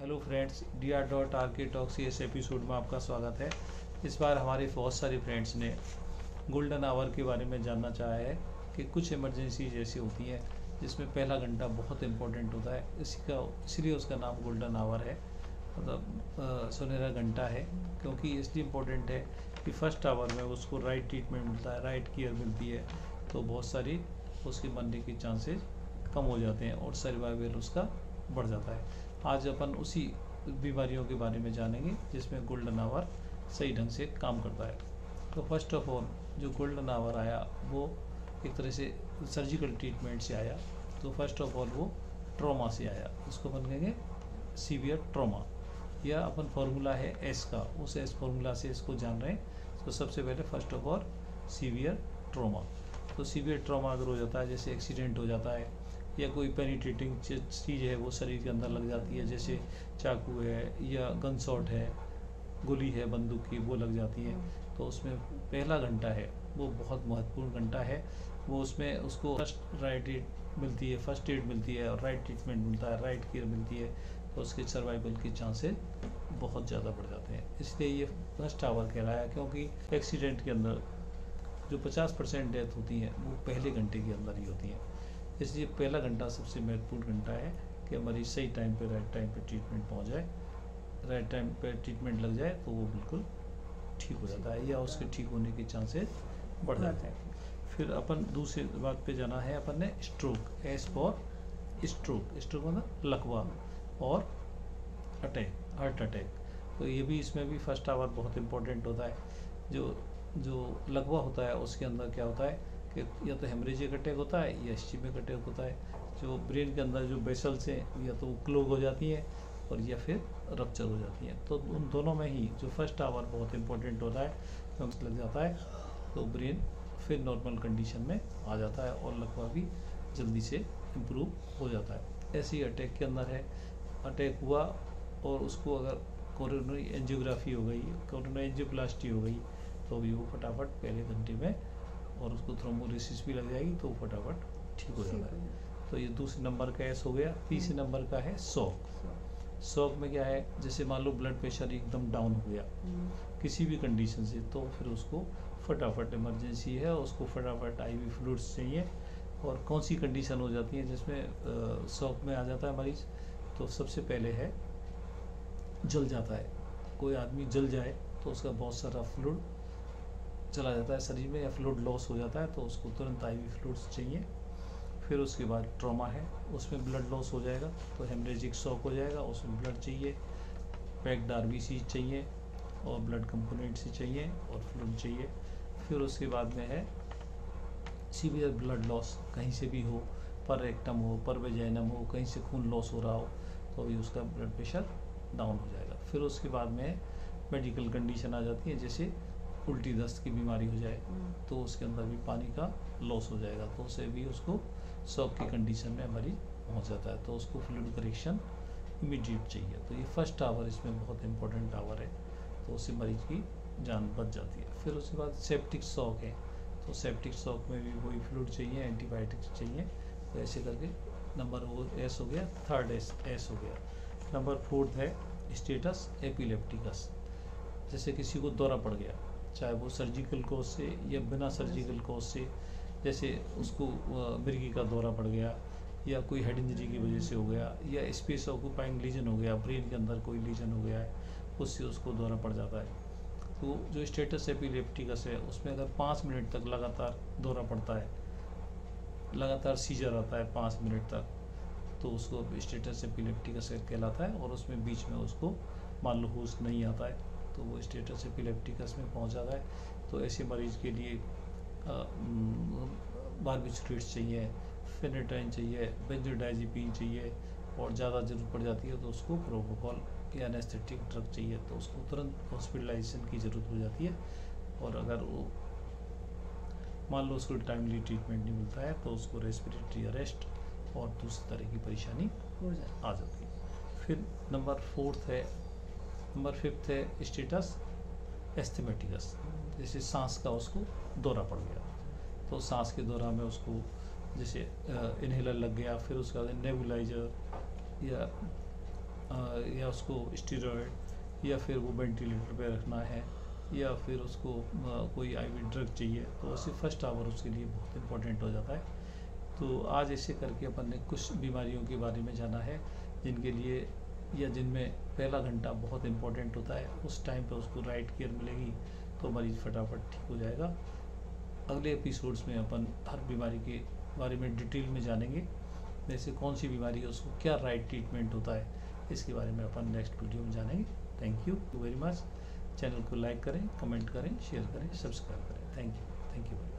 Hello friends D R dot R K talks इस episode में आपका स्वागत है। इस बार हमारे बहुत सारे फ्रेंड्स ने गोल्डन आवर के बारे में जानना चाहा है कि कुछ इमरजेंसी जैसी होती हैं जिसमें पहला घंटा बहुत इंपॉर्टेंट होता है। इसी का, इसलिए उसका नाम गोल्डन आवर है। मतलब सुनहरा घंटा है क्योंकि इसलिए इम्पोर्टेंट है कि फ़र्स्ट आवर में उसको राइट ट्रीटमेंट मिलता है राइट केयर मिलती है तो बहुत सारी उसके मरने के चांसेज कम हो जाते हैं और सर्वाइवल उसका बढ़ जाता है। आज अपन उसी बीमारियों के बारे में जानेंगे, जिसमें गोल्डन आवर सही ढंग से काम करता है। तो फ़र्स्ट ऑफ़ ऑल जो गोल्डन आवर आया, वो एक तरह से सर्जिकल ट्रीटमेंट से आया। तो फ़र्स्ट ऑफ़ ऑल वो ट्रॉमा से आया। उसको अपन कहेंगे सीवियर ट्रॉमा यह अपन फार्मूला है एस का। उस एस फार्मूला से इसको जान रहे हैं। तो सबसे पहले first of all severe trauma तो सीवियर ट्रॉमा अगर हो जाता है, जैसे एक्सीडेंट हो जाता है या कोई पेनिट्रेटिंग चीज़ है, वो शरीर के अंदर लग जाती है, जैसे चाकू है या गन शॉट है, गोली है, बंदूक की, वो लग जाती है। तो उसमें पहला घंटा है, वो बहुत महत्वपूर्ण घंटा है। वो उसमें उसको फ़र्स्ट राइट एड मिलती है फ़र्स्ट एड मिलती है और राइट ट्रीटमेंट मिलता है राइट केयर मिलती है तो उसके सर्वाइवल के चांसेस बहुत ज़्यादा बढ़ जाते हैं। इसलिए ये फ़र्स्ट आवर कहलाया, क्योंकि एक्सीडेंट के अंदर जो 50 परसेंट डेथ होती है, वो पहले घंटे के अंदर ही होती हैं। इसलिए पहला घंटा सबसे महत्वपूर्ण घंटा है कि मरीज़ सही टाइम पे राइट टाइम पे ट्रीटमेंट पहुँच जाए। राइट टाइम पे ट्रीटमेंट लग जाए तो वो बिल्कुल ठीक हो जाता है या उसके ठीक होने के चांसेस बढ़ जाते हैं। फिर अपन दूसरी बात पे जाना है, अपन ने stroke S for stroke stroke मतलब लकवा और अटैक हार्ट अटैक तो ये भी इसमें भी फ़र्स्ट आवर बहुत इंपॉर्टेंट होता है। जो जो लकवा होता है, उसके अंदर क्या होता है? कि या तो हेमरेजिक अटैक होता है, या इस्चीमिक अटैक होता है, जो ब्रेन के अंदर जो बेसल्स हैं, या तो क्लोग हो जाती हैं और या फिर रप्चर हो जाती हैं। तो उन दोनों में ही जो फ़र्स्ट आवर बहुत इंपॉर्टेंट होता है क्योंकि लग जाता है तो ब्रेन फिर नॉर्मल कंडीशन में आ जाता है और लकवा भी जल्दी से इम्प्रूव हो जाता है। ऐसे अटैक के अंदर है। अटैक हुआ और उसको अगर कोरोनरी एंजियोग्राफी हो गई कोरोनरी एंजियोप्लास्टी हो गई तो भी वो फटाफट पहले घंटे में और उसको थ्रोम्बोलिसिस भी लग जाएगी तो फटाफट ठीक हो जाता है। तो ये दूसरे नंबर का एस हो गया तीसरे नंबर का है शॉक शॉक में क्या है जैसे मान लो ब्लड प्रेशर एकदम डाउन हो गया किसी भी कंडीशन से तो फिर उसको फटाफट इमरजेंसी है उसको फटाफट आई वी फ्लूड्स चाहिए और कौन सी कंडीशन हो जाती है जिसमें शॉक में आ जाता है मरीज़ तो सबसे पहले है जल जाता है। कोई आदमी जल जाए तो उसका बहुत सारा फ्लूड चला जाता है शरीर में, या फ्लूड लॉस हो जाता है तो उसको तुरंत आई फ्लूड्स चाहिए। फिर उसके बाद ट्रॉमा है, उसमें ब्लड लॉस हो जाएगा तो हेमरेजिक शॉक हो जाएगा, उसमें ब्लड चाहिए। पैक्ड आर चाहिए, और ब्लड कंपोनेंट्स चाहिए, और फ्लूड चाहिए। फिर उसके बाद में है सीवियर ब्लड लॉस कहीं से भी हो, पर एक्टम हो, पर वेजैनम हो, कहीं से खून लॉस हो रहा हो तो भी उसका ब्लड प्रेशर डाउन हो जाएगा। फिर उसके बाद में मेडिकल कंडीशन आ जाती है, जैसे उल्टी दस्त की बीमारी हो जाए तो उसके अंदर भी पानी का लॉस हो जाएगा तो उसे भी उसको शॉक की कंडीशन में मरीज़ पहुँच जाता है तो उसको फ्लूड करेक्शन इमीडिएट चाहिए। तो ये फ़र्स्ट आवर इसमें बहुत इंपॉर्टेंट आवर है तो उससे मरीज़ की जान बच जाती है। फिर उसके बाद सेप्टिक शॉक है तो सेप्टिक शॉक में भी वही फ्लूड चाहिए एंटीबायोटिक्स चाहिए तो ऐसे करके नंबर वो एस हो गया थर्ड एस एस हो गया। नंबर फोर्थ है स्टेटस एपिलेप्टिकस जैसे किसी को दौरा पड़ गया चाहे वो सर्जिकल कोर्स से या बिना सर्जिकल कोर्स से, जैसे उसको मिर्गी का दौरा पड़ गया, या कोई हेड इंजरी की वजह से हो गया, या स्पेस ऑक्यूपाइंग लीजन हो गया ब्रेन के अंदर कोई लीजन हो गया है, उससे उसको दौरा पड़ जाता है। तो जो स्टेटस एपिलेप्टिकस है, उसमें अगर पाँच मिनट तक लगातार दौरा पड़ता है, लगातार सीजर आता है पाँच मिनट तक तो उसको स्टेटस एपिलेप्टिकस कहलाता है और उसमें बीच में उसको होश नहीं आता है। तो वो स्टेटस एपिलेप्टिकस में पहुँच जाता है। तो ऐसे मरीज़ के लिए बारबिट्रेट्स चाहिए फेनेटाइन चाहिए बेंजोडाइजिपिन चाहिए और ज़्यादा ज़रूरत पड़ जाती है तो उसको प्रोपोकॉल या एनेस्थेटिक ड्रग चाहिए। तो उसको तुरंत हॉस्पिटलाइजेशन की ज़रूरत हो जाती है और अगर वो मान लो उसको टाइमली ट्रीटमेंट नहीं मिलता है तो उसको रेस्पिरेटरी अरेस्ट और दूसरी तरह की परेशानी हो जाए आ जाती है। फिर नंबर फोर्थ है नंबर फिफ्थ है स्टेटस एस्थेमेटिकस जैसे सांस का उसको दौरा पड़ गया। तो सांस के दौरा में उसको जैसे इन्हेलर लग गया फिर उसके बाद नेबुलाइजर या आ, या उसको स्टीरॉयड या फिर वो वेंटिलेटर पे रखना है या फिर उसको आ, कोई आईवी ड्रग चाहिए तो उसे फ़र्स्ट आवर उसके लिए बहुत इम्पोर्टेंट हो जाता है। तो आज ऐसे करके अपन ने कुछ बीमारियों के बारे में जाना है जिनके लिए या जिनमें पहला घंटा बहुत इंपॉर्टेंट होता है, उस टाइम पर उसको राइट केयर मिलेगी तो मरीज़ फटाफट ठीक हो जाएगा। अगले एपिसोड्स में अपन हर बीमारी के बारे में डिटेल में जानेंगे जैसे कौन सी बीमारी है, उसको क्या राइट ट्रीटमेंट होता है, इसके बारे में अपन नेक्स्ट वीडियो में जानेंगे। Thank you very much channel को लाइक करें कमेंट करें शेयर करें सब्सक्राइब करें। Thank you thank you